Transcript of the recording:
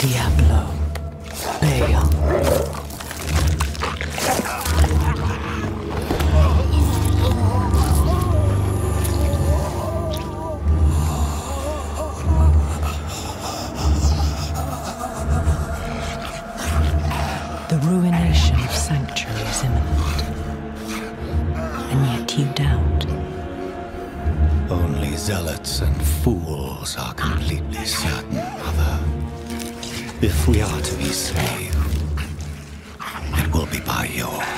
Diablo. Baal. The ruination of Sanctuary is imminent. And yet you doubt. Only zealots and fools are completely certain. If we are to be saved, it will be by your.